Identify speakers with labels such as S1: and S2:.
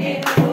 S1: Hey,